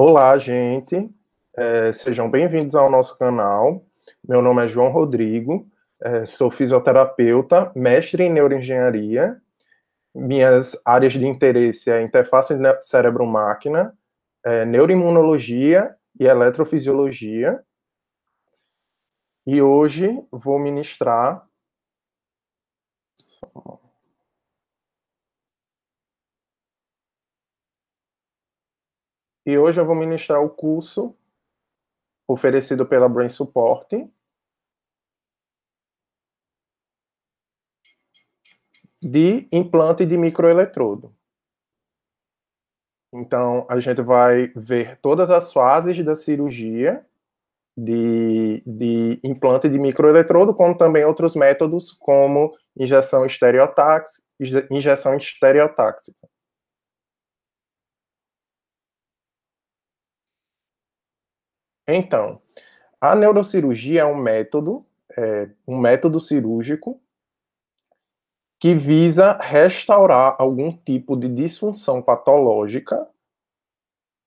Olá, gente. É, sejam bem-vindos ao nosso canal. Meu nome é João Rodrigo, é, sou fisioterapeuta, mestre em neuroengenharia. Minhas áreas de interesse é interface cérebro-máquina, é, neuroimunologia e eletrofisiologia. E hoje vou ministrar E hoje eu vou ministrar o curso oferecido pela Brain Support. De implante de microeletrodo. Então, a gente vai ver todas as fases da cirurgia de, de implante de microeletrodo, como também outros métodos, como injeção estereotáxica, injeção estereotáxica. Então, a neurocirurgia é um método, é, um método cirúrgico que visa restaurar algum tipo de disfunção patológica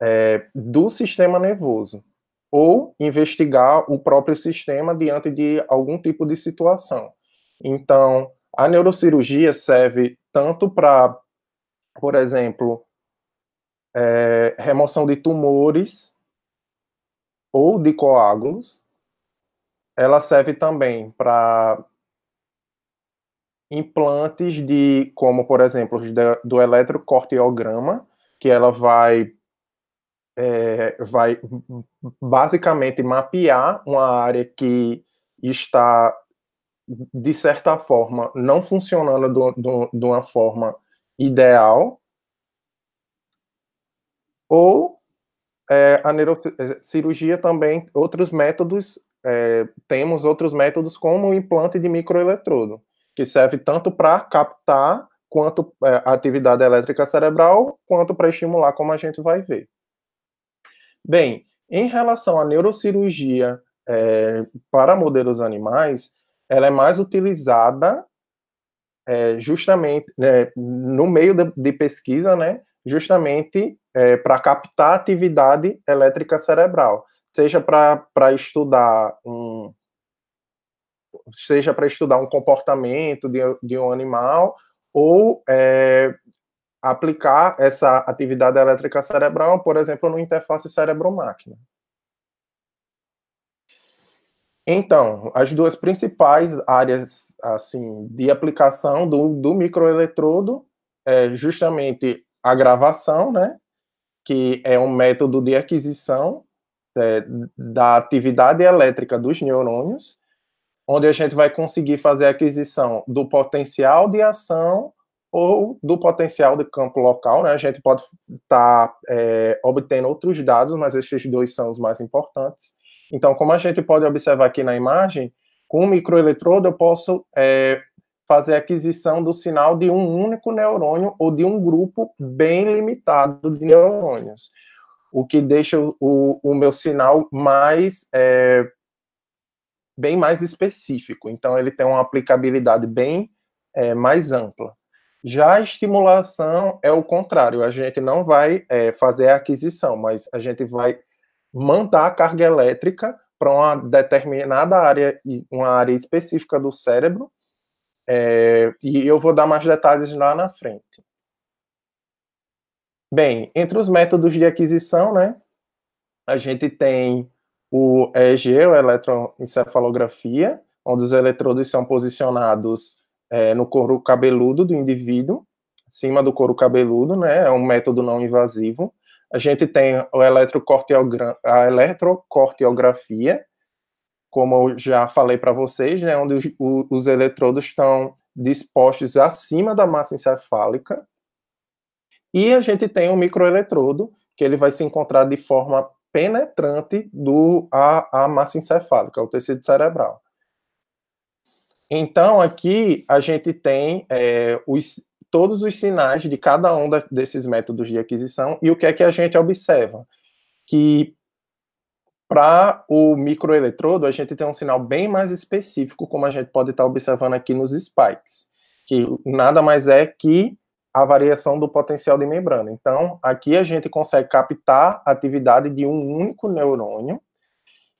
é, do sistema nervoso ou investigar o próprio sistema diante de algum tipo de situação. Então, a neurocirurgia serve tanto para, por exemplo, é, remoção de tumores ou de coágulos. Ela serve também para implantes de, como por exemplo, do eletrocortiograma, que ela vai é, vai basicamente mapear uma área que está de certa forma não funcionando de uma forma ideal ou é, a neurocirurgia também, outros métodos, é, temos outros métodos como o implante de microeletrodo, que serve tanto para captar quanto é, atividade elétrica cerebral, quanto para estimular, como a gente vai ver. Bem, em relação à neurocirurgia é, para modelos animais, ela é mais utilizada é, justamente né, no meio de, de pesquisa, né, justamente é, para captar atividade elétrica cerebral, seja para estudar um seja para estudar um comportamento de, de um animal ou é, aplicar essa atividade elétrica cerebral, por exemplo, no interface cérebro-máquina. Então, as duas principais áreas assim de aplicação do, do microeletrodo é justamente a gravação, né, que é um método de aquisição é, da atividade elétrica dos neurônios, onde a gente vai conseguir fazer a aquisição do potencial de ação ou do potencial de campo local, né? A gente pode estar tá, é, obtendo outros dados, mas esses dois são os mais importantes. Então, como a gente pode observar aqui na imagem, com o microeletrodo eu posso é, fazer aquisição do sinal de um único neurônio ou de um grupo bem limitado de neurônios, o que deixa o, o meu sinal mais é, bem mais específico. Então, ele tem uma aplicabilidade bem é, mais ampla. Já a estimulação é o contrário, a gente não vai é, fazer a aquisição, mas a gente vai mandar a carga elétrica para uma determinada área, uma área específica do cérebro, é, e eu vou dar mais detalhes lá na frente. Bem, entre os métodos de aquisição, né, a gente tem o EEG, o eletroencefalografia, onde os eletrodos são posicionados é, no couro cabeludo do indivíduo, acima do couro cabeludo, né, é um método não invasivo. A gente tem o a eletrocortiografia, como eu já falei para vocês, né, onde os, os eletrodos estão dispostos acima da massa encefálica. E a gente tem um microeletrodo, que ele vai se encontrar de forma penetrante do a, a massa encefálica, o tecido cerebral. Então, aqui a gente tem é, os, todos os sinais de cada um da, desses métodos de aquisição, e o que é que a gente observa? Que para o microeletrodo, a gente tem um sinal bem mais específico, como a gente pode estar observando aqui nos spikes, que nada mais é que a variação do potencial de membrana. Então, aqui a gente consegue captar a atividade de um único neurônio,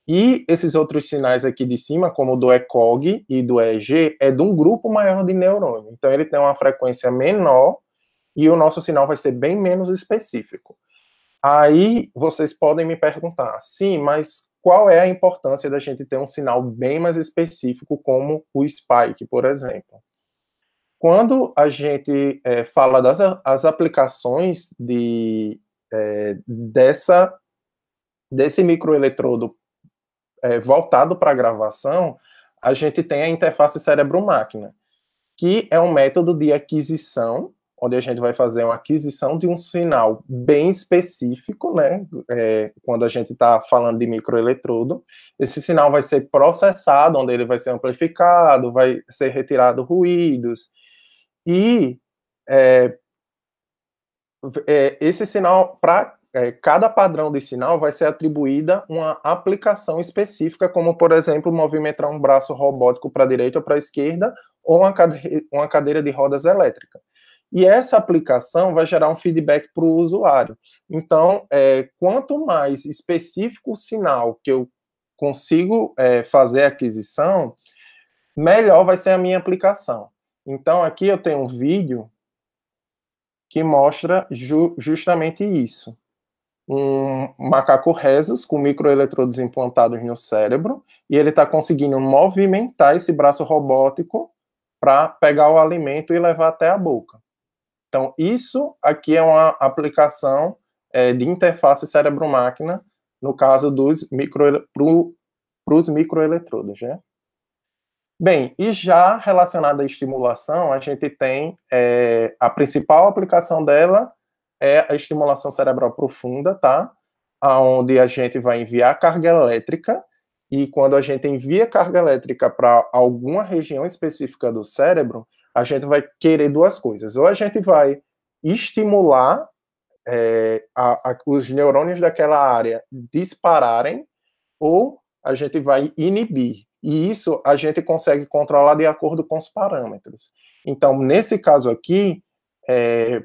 e esses outros sinais aqui de cima, como o do ECOG e do EEG, é de um grupo maior de neurônio. Então, ele tem uma frequência menor e o nosso sinal vai ser bem menos específico. Aí, vocês podem me perguntar, sim, mas qual é a importância da gente ter um sinal bem mais específico, como o spike, por exemplo? Quando a gente é, fala das as aplicações de, é, dessa, desse microeletrodo é, voltado para a gravação, a gente tem a interface cérebro-máquina, que é um método de aquisição, onde a gente vai fazer uma aquisição de um sinal bem específico, né? É, quando a gente está falando de microeletrodo, esse sinal vai ser processado, onde ele vai ser amplificado, vai ser retirado ruídos, e é, é, esse sinal, para é, cada padrão de sinal, vai ser atribuída uma aplicação específica, como, por exemplo, movimentar um braço robótico para a direita ou para a esquerda, ou uma cadeira, uma cadeira de rodas elétrica. E essa aplicação vai gerar um feedback para o usuário. Então, é, quanto mais específico o sinal que eu consigo é, fazer a aquisição, melhor vai ser a minha aplicação. Então, aqui eu tenho um vídeo que mostra ju justamente isso. Um macaco rhesus com microeletrodos implantados no cérebro, e ele está conseguindo movimentar esse braço robótico para pegar o alimento e levar até a boca. Então, isso aqui é uma aplicação é, de interface cérebro-máquina, no caso dos micro, para os microeletrodos, né? Bem, e já relacionada à estimulação, a gente tem é, a principal aplicação dela é a estimulação cerebral profunda, tá? Onde a gente vai enviar carga elétrica e quando a gente envia carga elétrica para alguma região específica do cérebro, a gente vai querer duas coisas. Ou a gente vai estimular é, a, a, os neurônios daquela área dispararem, ou a gente vai inibir. E isso a gente consegue controlar de acordo com os parâmetros. Então, nesse caso aqui, é,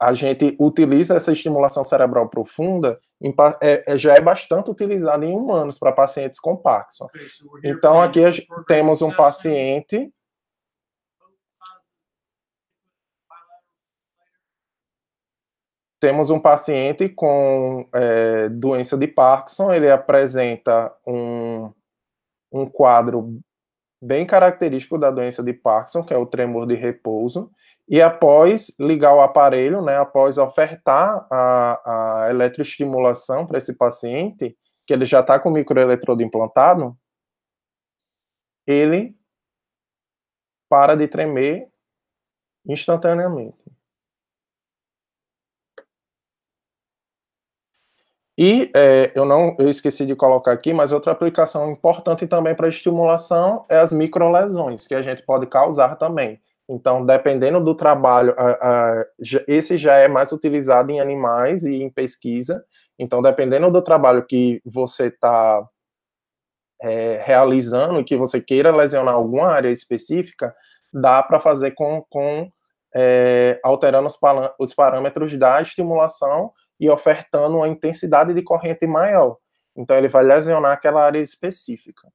a gente utiliza essa estimulação cerebral profunda, em, é, é já é bastante utilizada em humanos para pacientes com Parkinson. Então, aqui temos um paciente. Temos um paciente com é, doença de Parkinson, ele apresenta um, um quadro bem característico da doença de Parkinson, que é o tremor de repouso, e após ligar o aparelho, né, após ofertar a, a eletroestimulação para esse paciente, que ele já está com o microeletrodo implantado, ele para de tremer instantaneamente. E é, eu não, eu esqueci de colocar aqui, mas outra aplicação importante também para estimulação é as microlesões, que a gente pode causar também. Então, dependendo do trabalho, a, a, esse já é mais utilizado em animais e em pesquisa. Então, dependendo do trabalho que você está é, realizando e que você queira lesionar alguma área específica, dá para fazer com, com é, alterando os, os parâmetros da estimulação e ofertando uma intensidade de corrente maior. Então, ele vai lesionar aquela área específica.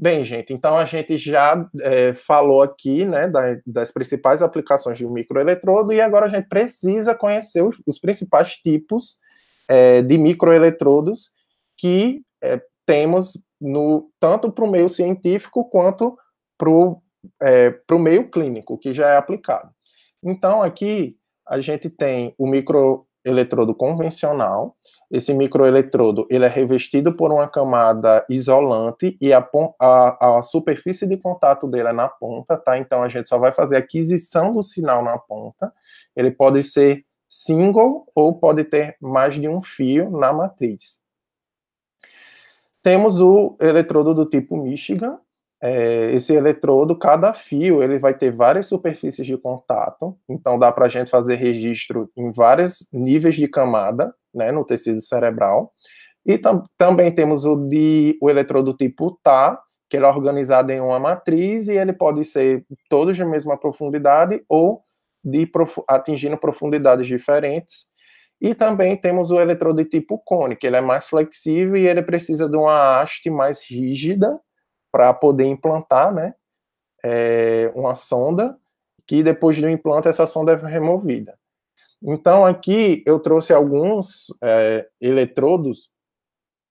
Bem, gente, então a gente já é, falou aqui né, da, das principais aplicações de um microeletrodo e agora a gente precisa conhecer os, os principais tipos é, de microeletrodos que é, temos no tanto para o meio científico quanto para o é, meio clínico, que já é aplicado. Então, aqui a gente tem o micro eletrodo convencional. Esse microeletrodo ele é revestido por uma camada isolante e a, a, a, superfície de contato dele é na ponta, tá? Então a gente só vai fazer aquisição do sinal na ponta. Ele pode ser single ou pode ter mais de um fio na matriz. Temos o eletrodo do tipo Michigan, é, esse eletrodo, cada fio, ele vai ter várias superfícies de contato, então dá para a gente fazer registro em vários níveis de camada, né, no tecido cerebral. E tam também temos o, de, o eletrodo tipo TA, que ele é organizado em uma matriz e ele pode ser todos de mesma profundidade ou de prof, atingindo profundidades diferentes. E também temos o eletrodo tipo cone, que ele é mais flexível e ele precisa de uma haste mais rígida para poder implantar, né, é, uma sonda, que depois do implante essa sonda é removida. Então aqui eu trouxe alguns é, eletrodos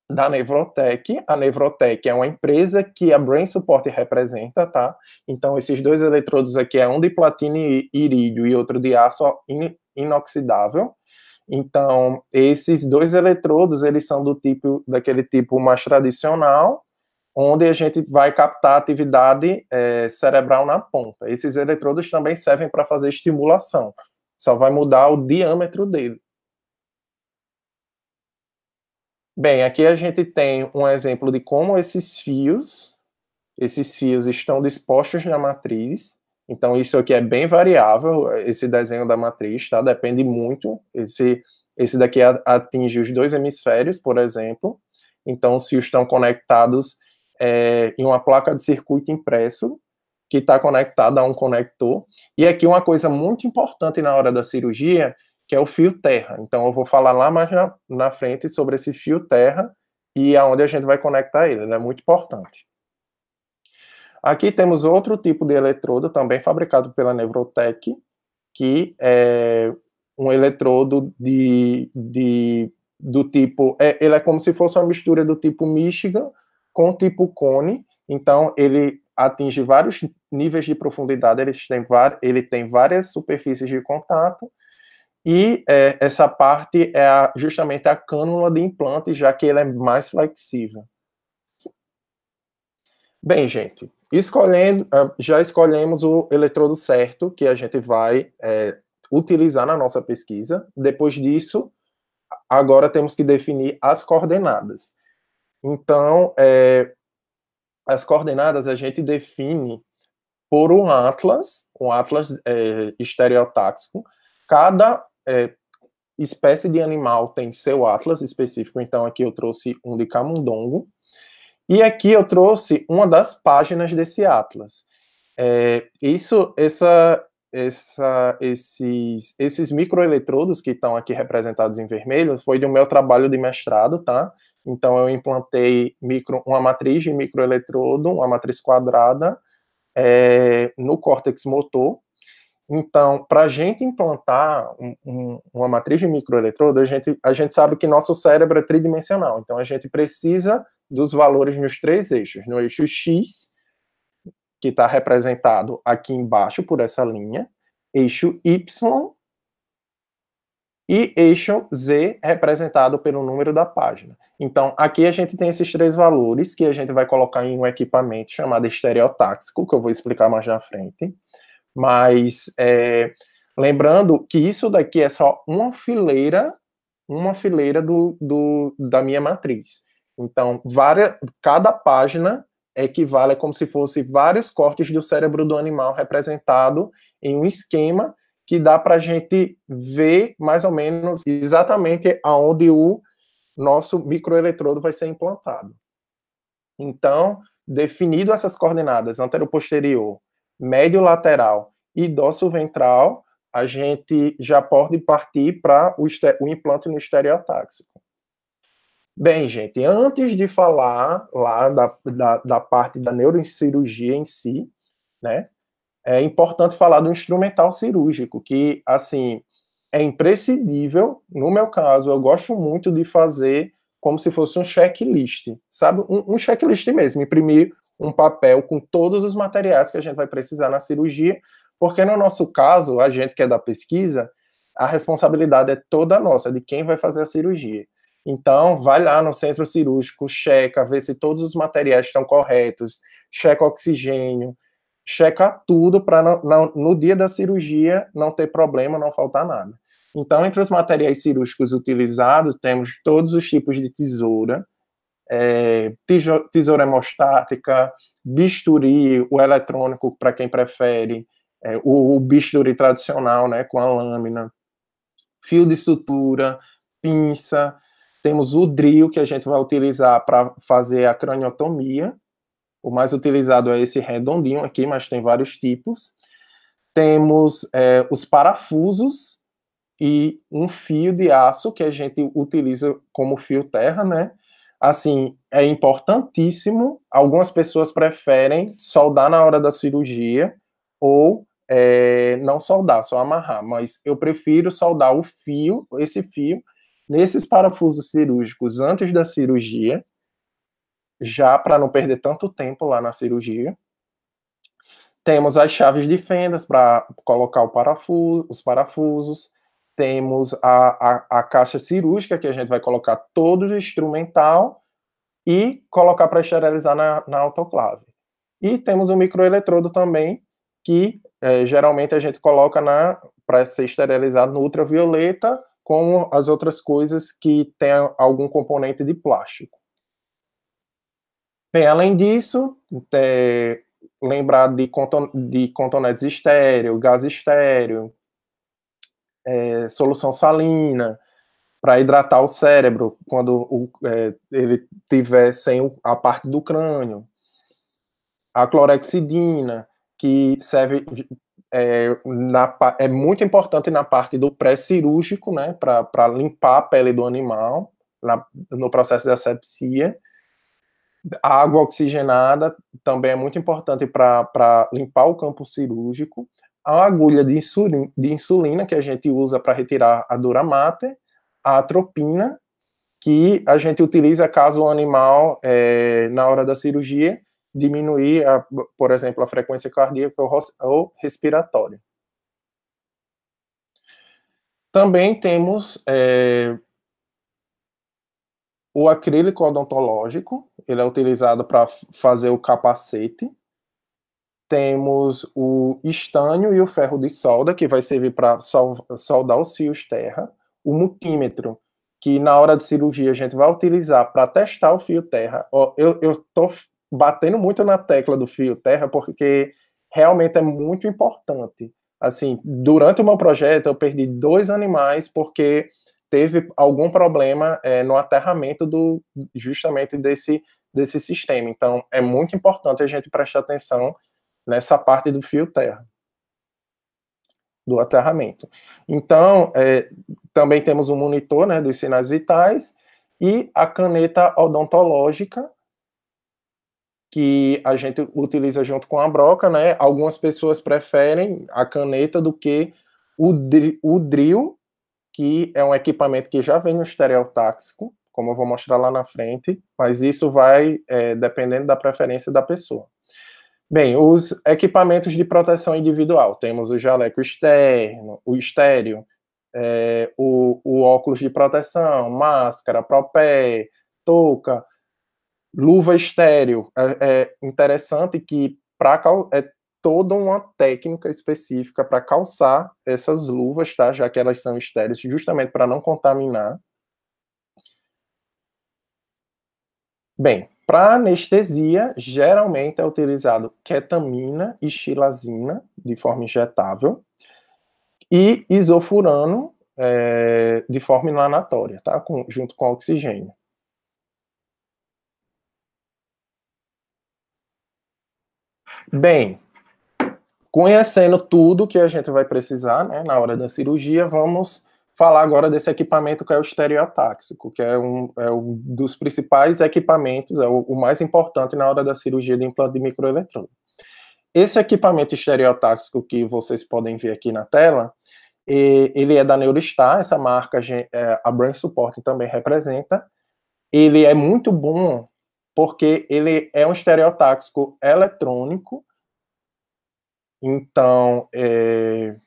da Nevrotec. A Nevrotec é uma empresa que a Brain Support representa, tá? Então, esses dois eletrodos aqui é um de platina e irídio e outro de aço inoxidável. Então, esses dois eletrodos, eles são do tipo, daquele tipo mais tradicional, onde a gente vai captar atividade é, cerebral na ponta. Esses eletrodos também servem para fazer estimulação, só vai mudar o diâmetro dele. Bem, aqui a gente tem um exemplo de como esses fios, esses fios estão dispostos na matriz. Então, isso aqui é bem variável, esse desenho da matriz, tá? Depende muito. Esse, esse daqui atinge os dois hemisférios, por exemplo. Então, os fios estão conectados é, em uma placa de circuito impresso, que está conectada a um conector. E aqui uma coisa muito importante na hora da cirurgia que é o fio terra. Então, eu vou falar lá mais na, na frente sobre esse fio terra e aonde a gente vai conectar ele, ele é muito importante. Aqui temos outro tipo de eletrodo, também fabricado pela Nevrotec, que é um eletrodo de, de, do tipo, é, ele é como se fosse uma mistura do tipo Michigan com tipo cone, então ele atinge vários níveis de profundidade, ele tem, ele tem várias superfícies de contato, e é, essa parte é a, justamente a cânula de implante, já que ele é mais flexível. Bem, gente, escolhendo, ah, já escolhemos o eletrodo certo que a gente vai é, utilizar na nossa pesquisa. Depois disso, agora temos que definir as coordenadas. Então, é, as coordenadas a gente define por um atlas, um atlas é, estereotáxico. Cada é, espécie de animal tem seu atlas específico, então aqui eu trouxe um de camundongo, e aqui eu trouxe uma das páginas desse atlas. É, isso, essa, essa, esses, esses microeletrodos que estão aqui representados em vermelho foi do meu trabalho de mestrado, tá? Então eu implantei micro, uma matriz de microeletrodo, uma matriz quadrada, é, no córtex motor, então, para a gente implantar um, um, uma matriz de microeletrodo, a gente, a gente sabe que nosso cérebro é tridimensional. Então, a gente precisa dos valores nos três eixos. No eixo X, que está representado aqui embaixo por essa linha, eixo Y e eixo Z, representado pelo número da página. Então, aqui a gente tem esses três valores que a gente vai colocar em um equipamento chamado estereotáxico, que eu vou explicar mais na frente. Mas é, lembrando que isso daqui é só uma fileira, uma fileira do, do, da minha matriz. Então, várias, cada página equivale a como se fosse vários cortes do cérebro do animal representado em um esquema que dá para a gente ver mais ou menos exatamente aonde o nosso microeletrodo vai ser implantado. Então, definido essas coordenadas antero-posterior, médio lateral e dócil ventral, a gente já pode partir para o, o, implante no estereotáxico. Bem, gente, antes de falar lá da, da, da parte da neurocirurgia em si, né, é importante falar do instrumental cirúrgico, que, assim, é imprescindível. No meu caso, eu gosto muito de fazer como se fosse um checklist, sabe? Um, um checklist mesmo, imprimir um papel com todos os materiais que a gente vai precisar na cirurgia, porque no nosso caso, a gente que é da pesquisa, a responsabilidade é toda nossa, de quem vai fazer a cirurgia. Então, vai lá no centro cirúrgico, checa, vê se todos os materiais estão corretos, checa oxigênio, checa tudo para no, dia da cirurgia não ter problema, não faltar nada. Então, entre os materiais cirúrgicos utilizados, temos todos os tipos de tesoura, é, tesoura hemostática, bisturi, o eletrônico, para quem prefere, é, o, o, bisturi tradicional, né, com a lâmina, fio de sutura, pinça, temos o drill, que a gente vai utilizar para fazer a craniotomia, o mais utilizado é esse redondinho aqui, mas tem vários tipos. Temos é, os parafusos e um fio de aço que a gente utiliza como fio terra, né? Assim, é importantíssimo. Algumas pessoas preferem soldar na hora da cirurgia ou é, não soldar, só amarrar. Mas eu prefiro soldar o fio, esse fio, nesses parafusos cirúrgicos antes da cirurgia, já para não perder tanto tempo lá na cirurgia. Temos as chaves de fendas para colocar parafuso, os parafusos. Temos a, a, a, caixa cirúrgica, que a gente vai colocar todo o instrumental e colocar para esterilizar na, na autoclave. E temos o microeletrodo também, que é, geralmente a gente coloca para ser esterilizado no ultravioleta, com as outras coisas que tem algum componente de plástico. Bem, além disso, é, lembrar de, conton de contonetes estéreo, gás estéreo, é, solução salina, para hidratar o cérebro quando o, é, ele tiver sem a parte do crânio. A clorexidina, que serve é, na, é muito importante na parte do pré-cirúrgico, né, para limpar a pele do animal, na, no processo de asepsia. A água oxigenada também é muito importante para limpar o campo cirúrgico. A agulha de insulina, de insulina que a gente usa para retirar a dura mater. A atropina, que a gente utiliza caso o animal, é, na hora da cirurgia, diminuir, a, por exemplo, a frequência cardíaca ou, respiratória. Também temos é, o acrílico odontológico, ele é utilizado para fazer o capacete. Temos o estânio e o ferro de solda, que vai servir para soldar os fios terra. O multímetro, que na hora de cirurgia a gente vai utilizar para testar o fio terra. Eu estou batendo muito na tecla do fio terra, porque realmente é muito importante. Assim, durante o meu projeto, eu perdi dois animais porque teve algum problema é, no aterramento do justamente desse, desse sistema. Então, é muito importante a gente prestar atenção nessa parte do fio terra, do aterramento. Então, é, também temos o um monitor né, dos sinais vitais e a caneta odontológica, que a gente utiliza junto com a broca, né? Algumas pessoas preferem a caneta do que o, o drill que é um equipamento que já vem no estereotáxico, como eu vou mostrar lá na frente, mas isso vai é, dependendo da preferência da pessoa. Bem, os equipamentos de proteção individual, temos o jaleco externo, o estéreo, é, o, o, óculos de proteção, máscara, propé, touca, luva estéreo. É, é interessante que para é, toda uma técnica específica para calçar essas luvas, tá? Já que elas são estéreis, justamente para não contaminar. Bem, para anestesia, geralmente é utilizado ketamina e xilazina de forma injetável e isofurano é, de forma inalatória, tá? Com, junto com oxigênio. Bem, Conhecendo tudo que a gente vai precisar né, na hora da cirurgia, vamos falar agora desse equipamento que é o estereotáxico, que é um, é um dos principais equipamentos, é o, o, mais importante na hora da cirurgia de implante de microeletrodo. Esse equipamento estereotáxico que vocês podem ver aqui na tela, ele é da Neurostar, essa marca é, a Brain Support também representa. Ele é muito bom porque ele é um estereotáxico eletrônico então, é...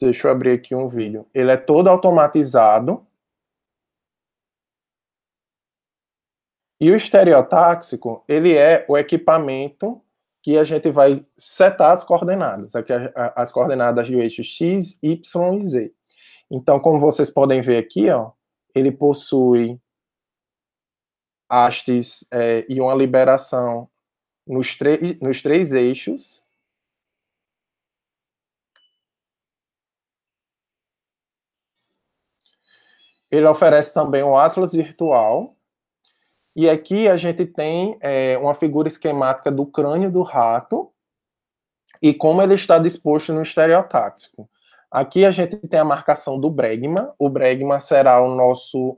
deixa eu abrir aqui um vídeo. Ele é todo automatizado. E o estereotáxico, ele é o equipamento que a gente vai setar as coordenadas. Aqui as coordenadas do eixo x, y e z. Então, como vocês podem ver aqui, ó, ele possui hastes é, e uma liberação nos, nos três eixos, Ele oferece também o Atlas Virtual. E aqui a gente tem é, uma figura esquemática do crânio do rato. e como ele está disposto no estereotáxico. Aqui a gente tem a marcação do bregma. O bregma será o nosso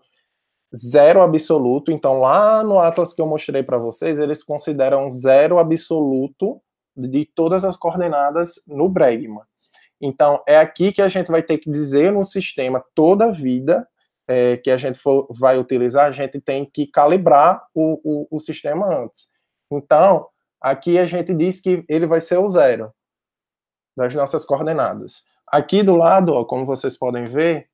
zero absoluto. Então, lá no Atlas que eu mostrei para vocês, eles consideram zero absoluto de todas as coordenadas no bregma. Então, é aqui que a gente vai ter que dizer no sistema toda a vida é, que a gente for, vai utilizar, a gente tem que calibrar o, o, o sistema antes. Então, aqui a gente diz que ele vai ser o zero das nossas coordenadas. Aqui do lado, ó, como vocês podem ver,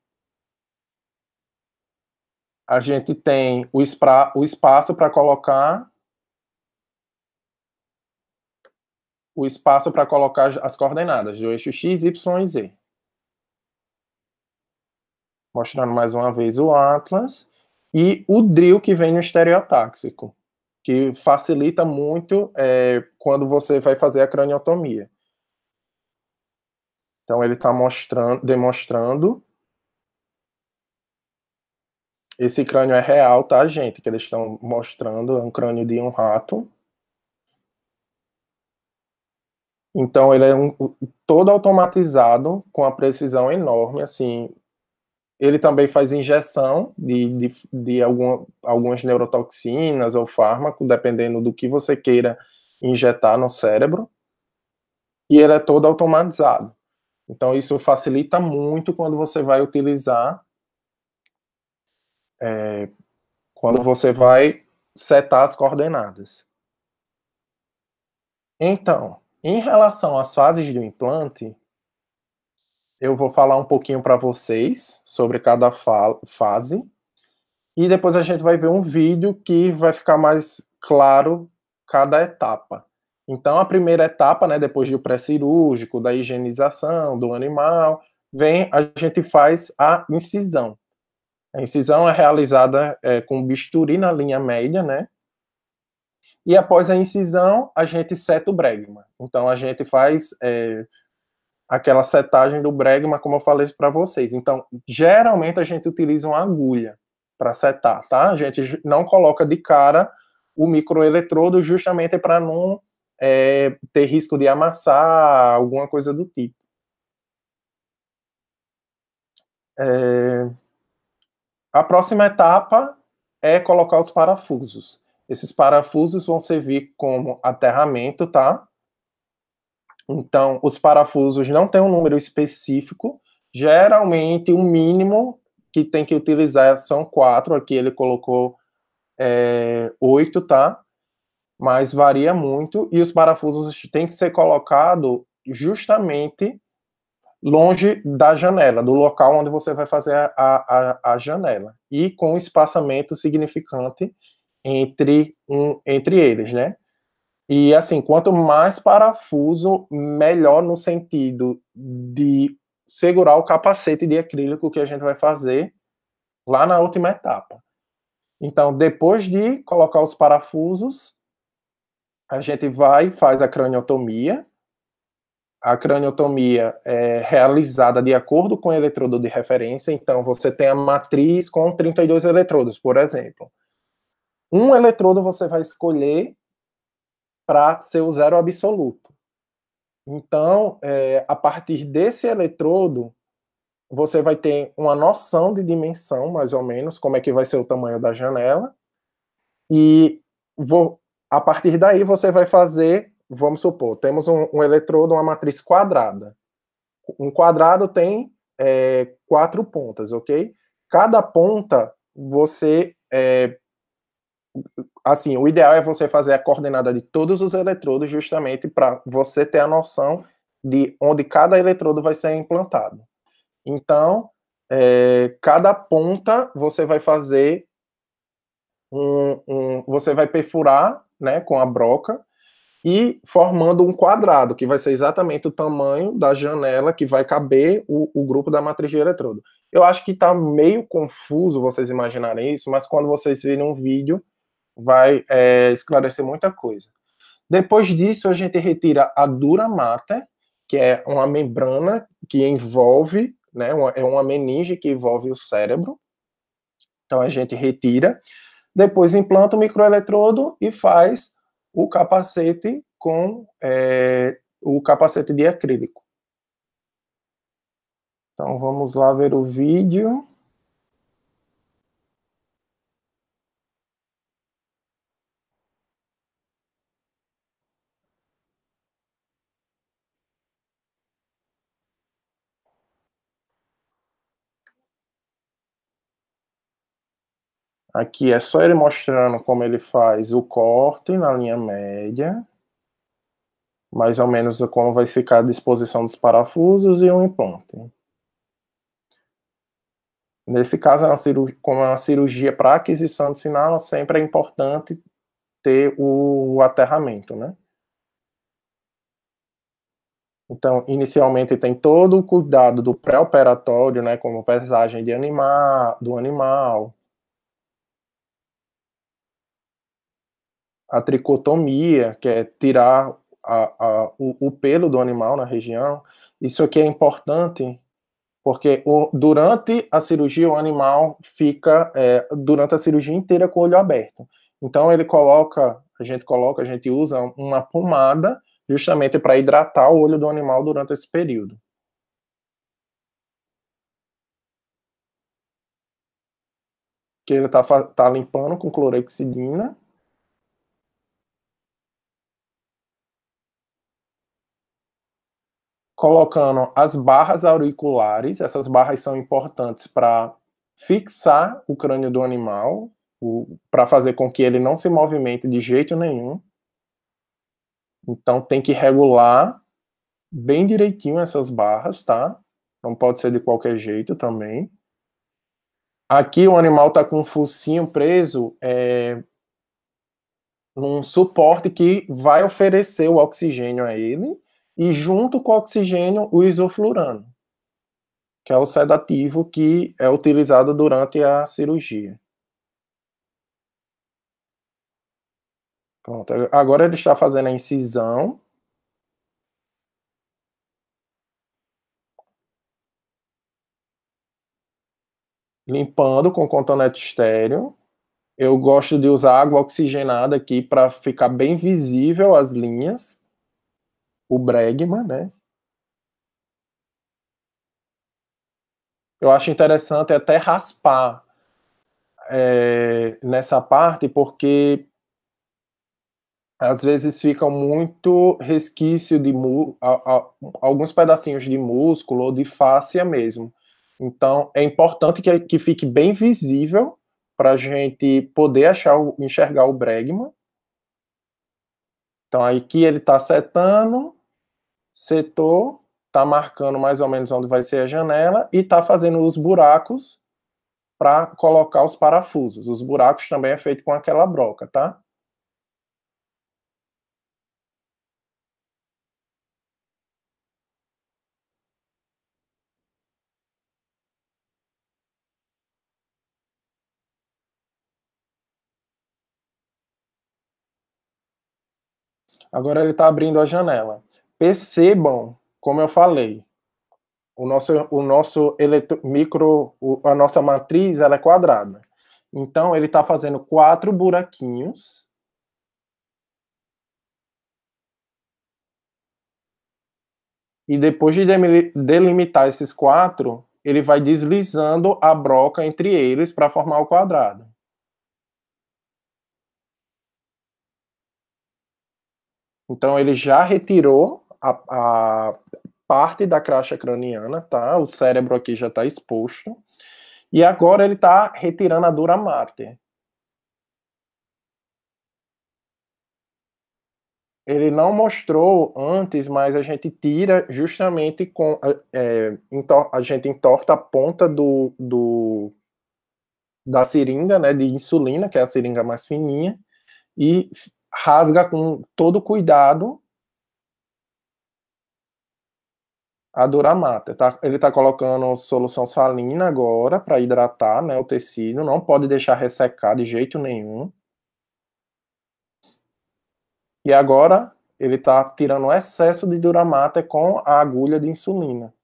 a gente tem o, espra, o espaço para colocar o espaço para colocar as coordenadas do eixo x, y e z. Mostrando mais uma vez o atlas e o drill que vem no estereotáxico, que facilita muito é, quando você vai fazer a craniotomia. Então ele está mostrando, demonstrando. Esse crânio é real, tá, gente? Que eles estão mostrando, é um crânio de um rato. Então ele é um, todo automatizado, com a precisão enorme, assim. Ele também faz injeção de, de, de alguma, algumas neurotoxinas ou fármaco, dependendo do que você queira injetar no cérebro. E ele é todo automatizado. Então, isso facilita muito quando você vai utilizar, é, quando você vai setar as coordenadas. Então, em relação às fases do implante, eu vou falar um pouquinho para vocês sobre cada fa fase, e depois a gente vai ver um vídeo que vai ficar mais claro cada etapa. Então, a primeira etapa, né, depois do pré-cirúrgico, da higienização do animal, vem, a gente faz a incisão. A incisão é realizada é, com bisturi na linha média, né? E após a incisão, a gente seta o bregma. Então, a gente faz é, aquela setagem do bregma, como eu falei para vocês. Então, geralmente a gente utiliza uma agulha para setar, tá? A gente não coloca de cara o microeletrodo justamente para não é, ter risco de amassar, alguma coisa do tipo. É, a próxima etapa é colocar os parafusos. Esses parafusos vão servir como aterramento, tá? Então, os parafusos não têm um número específico. Geralmente, o mínimo que tem que utilizar são quatro. Aqui ele colocou é, oito, tá? mas varia muito e os parafusos têm que ser colocados justamente longe da janela, do local onde você vai fazer a, a, a janela e com espaçamento significante entre, um, entre eles, né? E assim, quanto mais parafuso, melhor no sentido de segurar o capacete de acrílico que a gente vai fazer lá na última etapa. Então, depois de colocar os parafusos, a gente vai faz a craniotomia. A craniotomia é realizada de acordo com o eletrodo de referência. Então, você tem a matriz com 32 eletrodos, por exemplo. Um eletrodo você vai escolher para ser o zero absoluto. Então, é, a partir desse eletrodo, você vai ter uma noção de dimensão, mais ou menos, como é que vai ser o tamanho da janela. E vou, a partir daí, você vai fazer, vamos supor, temos um, um eletrodo, uma matriz quadrada. Um quadrado tem é, quatro pontas, ok? Cada ponta, você. É, assim, o ideal é você fazer a coordenada de todos os eletrodos, justamente para você ter a noção de onde cada eletrodo vai ser implantado. Então, é, cada ponta você vai fazer um, um, você vai perfurar né, com a broca e formando um quadrado, que vai ser exatamente o tamanho da janela que vai caber o, o grupo da matriz de eletrodo. Eu acho que está meio confuso vocês imaginarem isso, mas quando vocês virem um vídeo, vai é, esclarecer muita coisa. Depois disso, a gente retira a dura mater, que é uma membrana que envolve, né, uma, é uma meninge que envolve o cérebro. Então a gente retira depois implanta o microeletrodo e faz o capacete com é, o capacete de acrílico. Então vamos lá ver o vídeo. Aqui é só ele mostrando como ele faz o corte na linha média, mais ou menos como vai ficar a disposição dos parafusos e um implante. Nesse caso, é como é uma cirurgia para aquisição de sinal, sempre é importante ter o aterramento, né? Então, inicialmente tem todo o cuidado do pré-operatório, né, como pesagem de animal, do animal, a tricotomia, que é tirar a, a, o, o, pelo do animal na região. Isso aqui é importante porque o, durante a cirurgia o animal fica é, durante a cirurgia inteira com o olho aberto. Então ele coloca, a gente coloca, a gente usa uma pomada justamente para hidratar o olho do animal durante esse período. Que ele está tá limpando com clorexidina colocando as barras auriculares. Essas barras são importantes para fixar o crânio do animal, para fazer com que ele não se movimente de jeito nenhum. Então tem que regular bem direitinho essas barras, tá? Não pode ser de qualquer jeito também. Aqui o animal está com o focinho preso é, num suporte que vai oferecer o oxigênio a ele e junto com o oxigênio o isoflurano, que é o sedativo que é utilizado durante a cirurgia. Pronto, agora ele está fazendo a incisão. Limpando com cotonete estéreo. Eu gosto de usar água oxigenada aqui para ficar bem visível as linhas o Bregman, né? Eu acho interessante até raspar é, nessa parte, porque às vezes fica muito resquício de a, a, alguns pedacinhos de músculo ou de fáscia mesmo. Então é importante que, que fique bem visível para a gente poder achar, enxergar o Bregman. Então aqui ele está setando, setor, está marcando mais ou menos onde vai ser a janela e está fazendo os buracos para colocar os parafusos. Os buracos também é feito com aquela broca, tá? Agora ele está abrindo a janela. Percebam, como eu falei, o nosso, o nosso eletro, micro, a nossa matriz ela é quadrada. Então ele está fazendo quatro buraquinhos. E depois de delimitar esses quatro, ele vai deslizando a broca entre eles para formar o quadrado. Então ele já retirou a, a parte da caixa craniana, tá? O cérebro aqui já está exposto. E agora ele está retirando a dura mater. Ele não mostrou antes, mas a gente tira justamente com. É, a gente entorta a ponta do, do, da seringa, né, de insulina, que é a seringa mais fininha, e rasga com todo cuidado a Duramata. Tá, ele está colocando solução salina agora para hidratar né, o tecido. Não pode deixar ressecar de jeito nenhum. E agora ele está tirando o excesso de Duramata com a agulha de insulina.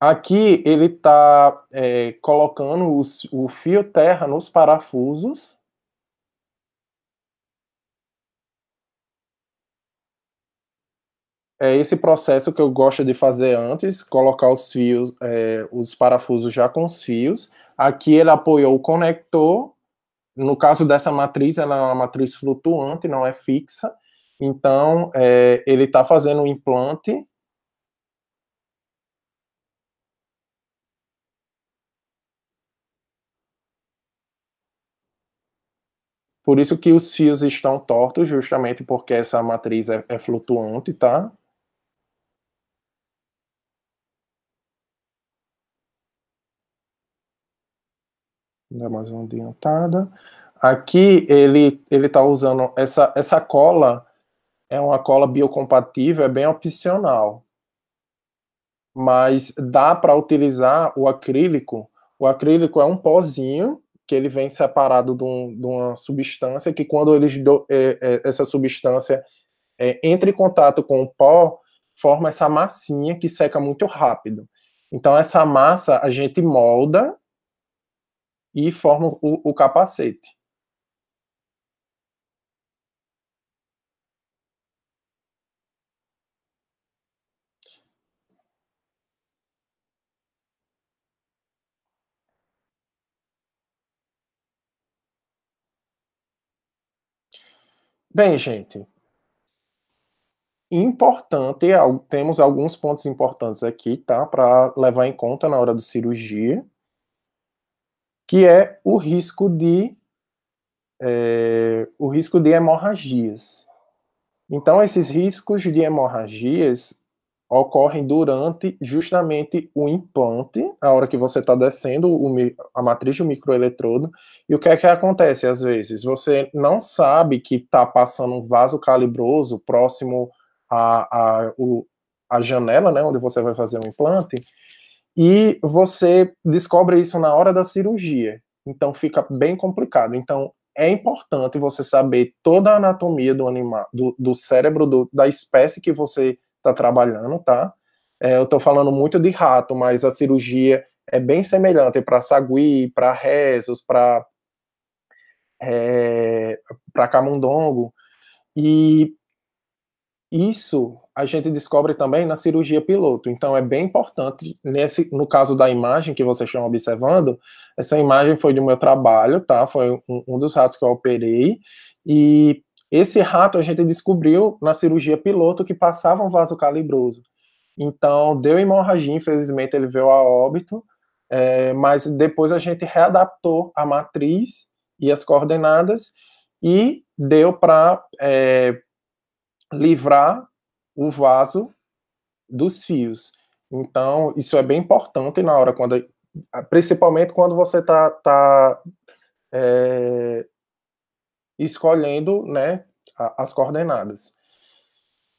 Aqui ele está é, colocando os, o fio terra nos parafusos. É esse processo que eu gosto de fazer antes, colocar os fios, é, os parafusos já com os fios. Aqui ele apoiou o conector. No caso dessa matriz, ela é uma matriz flutuante, não é fixa. Então, é, ele está fazendo um implante Por isso que os fios estão tortos, justamente porque essa matriz é, é flutuante, tá? Dá mais uma adiantada. Aqui ele ele está usando essa essa cola é uma cola biocompatível, é bem opcional. Mas dá para utilizar o acrílico. O acrílico é um pozinho que ele vem separado de, um, de uma substância que quando eles do, é, é, essa substância é, entra em contato com o pó, forma essa massinha que seca muito rápido. Então essa massa a gente molda e forma o, o capacete. Bem, gente. Importante, temos alguns pontos importantes aqui, tá? Para levar em conta na hora da cirurgia, que é o risco de é, o risco de hemorragias. Então, esses riscos de hemorragias ocorrem durante justamente o implante, a hora que você está descendo o, a matriz do microeletrodo, e o que é que acontece às vezes? Você não sabe que está passando um vaso calibroso próximo à, a janela, né, onde você vai fazer o implante, e você descobre isso na hora da cirurgia. Então fica bem complicado. Então é importante você saber toda a anatomia do animal, do, do cérebro do, da espécie que você está trabalhando, tá? É, eu estou falando muito de rato, mas a cirurgia é bem semelhante para sagui, para rezos, para é, para camundongo. E isso a gente descobre também na cirurgia piloto. Então é bem importante nesse no caso da imagem que vocês estão observando, essa imagem foi do meu trabalho, tá? Foi um, um dos ratos que eu operei e esse rato a gente descobriu na cirurgia piloto que passava um vaso calibroso. Então, deu hemorragia, infelizmente ele veio a óbito, é, mas depois a gente readaptou a matriz e as coordenadas e deu para é, livrar o vaso dos fios. Então, isso é bem importante na hora, quando, principalmente quando você está tá, é, escolhendo né, as coordenadas.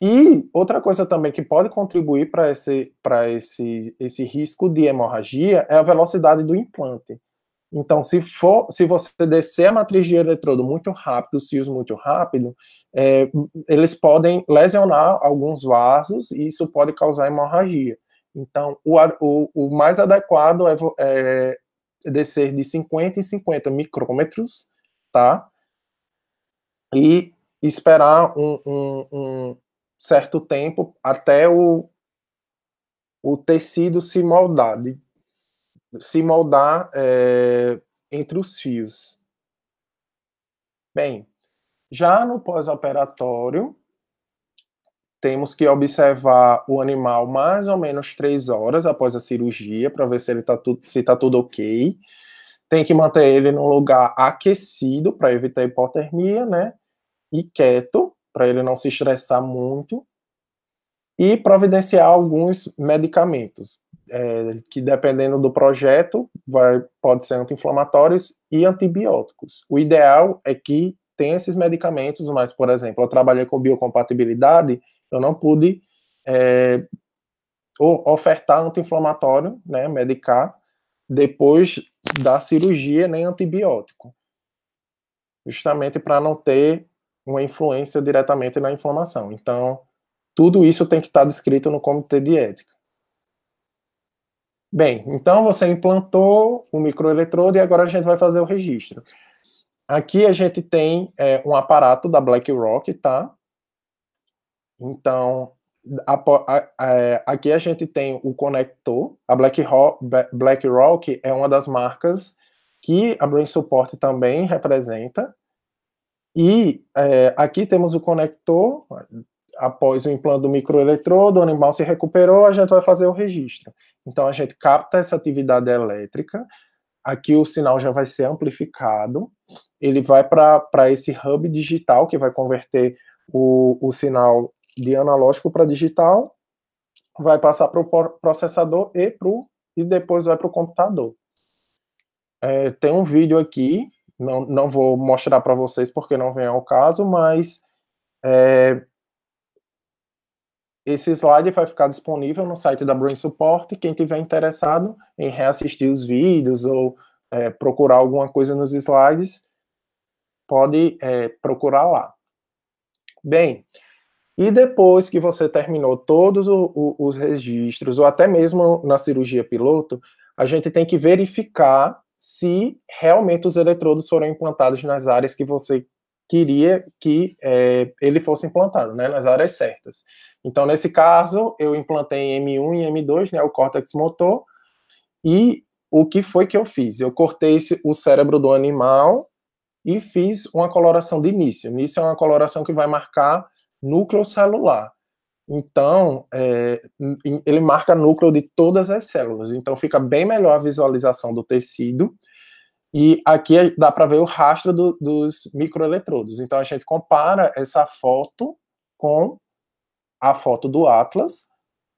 E outra coisa também que pode contribuir para esse, esse, esse risco de hemorragia é a velocidade do implante. Então, se, for, se você descer a matriz de eletrodo muito rápido, os fios muito rápido, é, eles podem lesionar alguns vasos e isso pode causar hemorragia. Então, o, o, o mais adequado é, é descer de 50 em 50 micrômetros, tá? E esperar um, um, um certo tempo até o, o tecido se moldar, de, se moldar é, entre os fios. Bem, já no pós-operatório, temos que observar o animal mais ou menos três horas após a cirurgia para ver se ele tá tudo, se está tudo ok tem que manter ele num lugar aquecido para evitar hipotermia, né? E quieto, para ele não se estressar muito. E providenciar alguns medicamentos, é, que dependendo do projeto, vai, pode ser anti-inflamatórios e antibióticos. O ideal é que tenha esses medicamentos, mas, por exemplo, eu trabalhei com biocompatibilidade, eu não pude é, ofertar anti-inflamatório, né, medicar, depois da cirurgia nem antibiótico, justamente para não ter uma influência diretamente na inflamação. Então, tudo isso tem que estar descrito no comitê de ética. Bem, então você implantou o microeletrodo e agora a gente vai fazer o registro. Aqui a gente tem é, um aparato da BlackRock, tá? Então, aqui a gente tem o conector. A BlackRock, BlackRock é uma das marcas que a Brain Support também representa. E é, aqui temos o conector. Após o implante do microeletrodo, o animal se recuperou, a gente vai fazer o registro. Então, a gente capta essa atividade elétrica, aqui o sinal já vai ser amplificado, ele vai para esse hub digital, que vai converter o, o sinal de analógico para digital, vai passar para o processador e, pro, e depois vai para o computador. É, tem um vídeo aqui, não, não vou mostrar para vocês porque não vem ao caso, mas é, esse slide vai ficar disponível no site da Brain Support. Quem tiver interessado em reassistir os vídeos ou é, procurar alguma coisa nos slides, pode é, procurar lá. Bem, e depois que você terminou todos o, o, os registros, ou até mesmo na cirurgia piloto, a gente tem que verificar se realmente os eletrodos foram implantados nas áreas que você queria que é, ele fosse implantado, né, nas áreas certas. Então, nesse caso, eu implantei em M1 e M2, né, o córtex motor, e o que foi que eu fiz? Eu cortei o cérebro do animal e fiz uma coloração de início. Início é uma coloração que vai marcar núcleo celular. Então, é, ele marca núcleo de todas as células. Então, fica bem melhor a visualização do tecido. E aqui dá para ver o rastro do, dos microeletrodos. Então, a gente compara essa foto com a foto do Atlas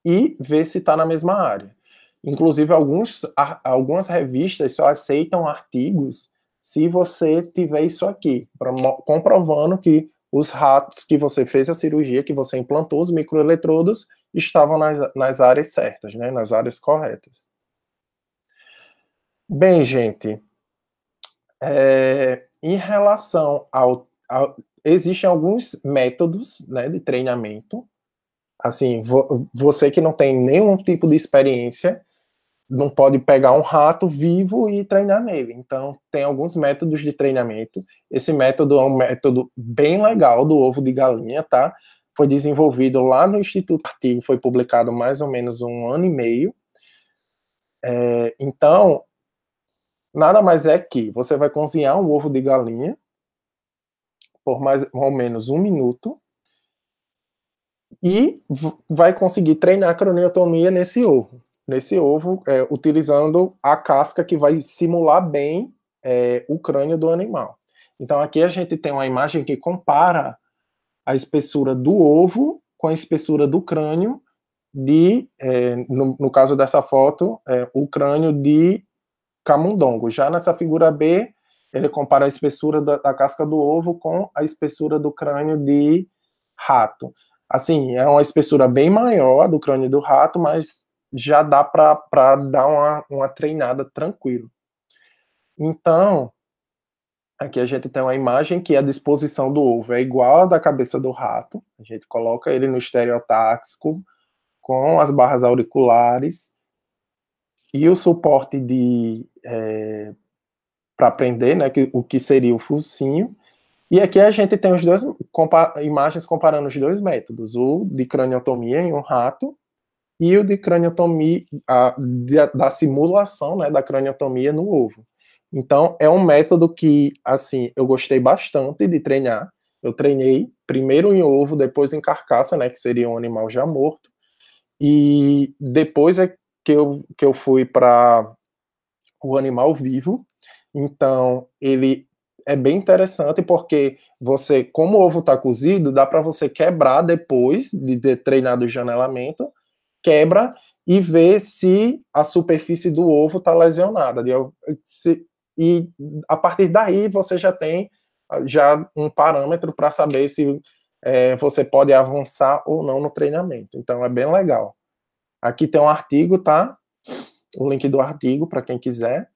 e ver se está na mesma área. Inclusive, alguns, algumas revistas só aceitam artigos se você tiver isso aqui, comprovando que os ratos que você fez a cirurgia, que você implantou os microeletrodos, estavam nas, nas áreas certas, né, nas áreas corretas. Bem, gente, é, em relação ao, ao, Existem alguns métodos né, de treinamento assim, vo, você que não tem nenhum tipo de experiência, não pode pegar um rato vivo e treinar nele. Então, tem alguns métodos de treinamento. Esse método é um método bem legal do ovo de galinha, tá? Foi desenvolvido lá no Instituto Artigo, foi publicado mais ou menos um ano e meio. É, então, nada mais é que você vai cozinhar um ovo de galinha por mais ou menos um minuto e vai conseguir treinar a croniotomia nesse ovo. Nesse ovo, é, utilizando a casca que vai simular bem é, o crânio do animal. Então aqui a gente tem uma imagem que compara a espessura do ovo com a espessura do crânio de, é, no, no, caso dessa foto, é, o crânio de camundongo. Já nessa figura B, ele compara a espessura da, da casca do ovo com a espessura do crânio de rato. Assim, é uma espessura bem maior do crânio do rato, mas já dá para dar uma, uma treinada tranquilo. Então, aqui a gente tem uma imagem que a disposição do ovo é igual à da cabeça do rato. A gente coloca ele no estereotáxico com as barras auriculares e o suporte de é, para prender, né, que, o que seria o focinho. E aqui a gente tem os dois compa imagens comparando os dois métodos, o de craniotomia em um rato e o de craniotomia a, de, da simulação, né, da craniotomia no ovo. Então é um método que assim eu gostei bastante de treinar. Eu treinei primeiro em ovo, depois em carcaça, né, que seria um animal já morto, e depois é que eu, que eu fui para o animal vivo. Então ele é bem interessante porque você, como o ovo está cozido, dá para você quebrar depois de ter treinado o janelamento, quebra e ver se a superfície do ovo está lesionada. e a partir daí você já tem já um parâmetro para saber se é, você pode avançar ou não no treinamento. Então é bem legal. Aqui tem um artigo, tá? O link do artigo para quem quiser.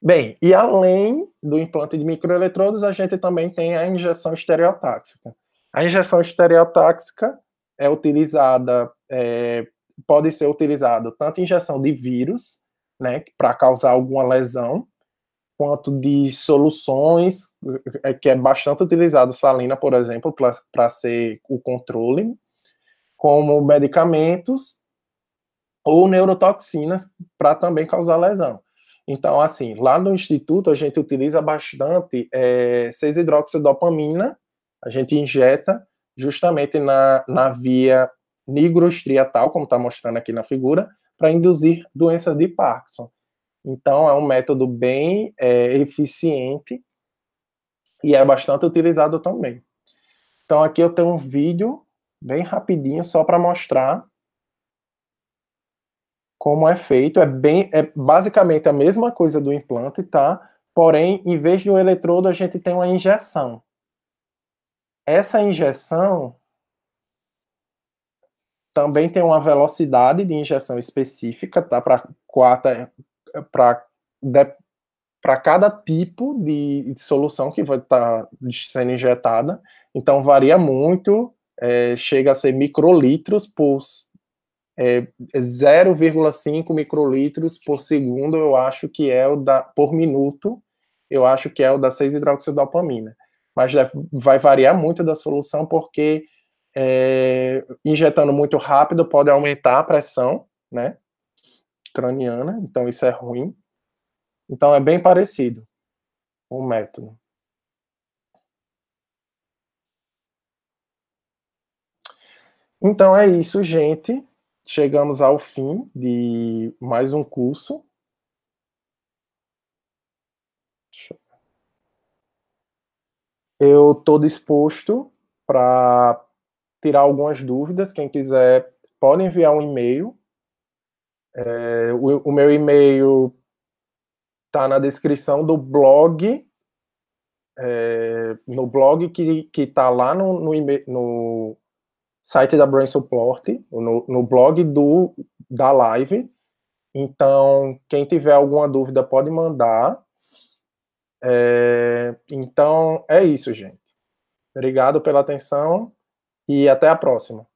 Bem, e além do implante de microeletrodos, a gente também tem a injeção estereotáxica. A injeção estereotáxica é utilizada é, pode ser utilizado tanto injeção de vírus, né, para causar alguma lesão, quanto de soluções, é, que é bastante utilizado salina, por exemplo, para ser o controle, como medicamentos ou neurotoxinas para também causar lesão. Então, assim, lá no instituto a gente utiliza bastante é, 6-hidroxidopamina, a gente injeta justamente na, na via nigrostriatal, como está mostrando aqui na figura, para induzir doenças de Parkinson. Então, é um método bem é, eficiente e é bastante utilizado também. Então, aqui eu tenho um vídeo bem rapidinho só para mostrar como é feito. É bem, é basicamente a mesma coisa do implante, tá? Porém, em vez de um eletrodo, a gente tem uma injeção. Essa injeção também tem uma velocidade de injeção específica, tá? Para cada tipo de, de, solução que vai estar tá sendo injetada. Então varia muito, é, chega a ser microlitros por é, 0,5 microlitros por segundo, eu acho que é o da por minuto, eu acho que é o da 6-hidroxidopamina. Mas vai variar muito da solução porque é, injetando muito rápido pode aumentar a pressão, né, craniana, então isso é ruim. Então é bem parecido o método. Então é isso, gente. Chegamos ao fim de mais um curso. Eu estou disposto para tirar algumas dúvidas. Quem quiser pode enviar um e-mail. É, o, o, meu e-mail está na descrição do blog, é, no blog que está lá no, no, no, site da Brain Support, no, no blog do, da live. Então, quem tiver alguma dúvida pode mandar. É, então, é isso, gente. Obrigado pela atenção e até a próxima.